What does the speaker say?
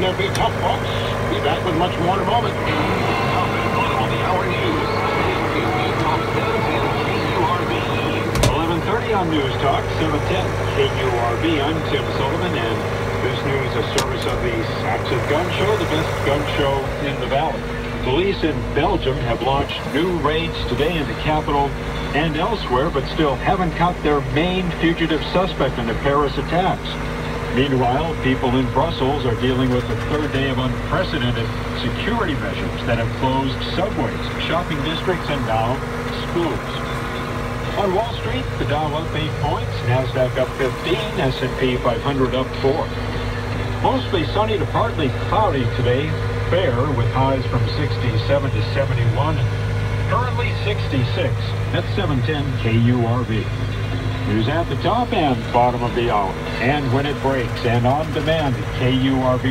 going to be tough, folks. Be back with much more in a moment. Of the hour news. Top 710 KURV. 11:30 on News Talk, 710 KURV. I'm Tim Sullivan, and this news is a service of the Saxet Gun Show, the best gun show in the valley. Police in Belgium have launched new raids today in the capital and elsewhere, but still haven't caught their main fugitive suspect in the Paris attacks. Meanwhile, people in Brussels are dealing with the third day of unprecedented security measures that have closed subways, shopping districts, and now schools. On Wall Street, the Dow up 8 points, Nasdaq up 15, S&P 500 up 4. Mostly sunny to partly cloudy today, fair with highs from 67 to 71, currently 66. at 710 KURV. News at the top and bottom of the hour, and when it breaks, and on demand KURV.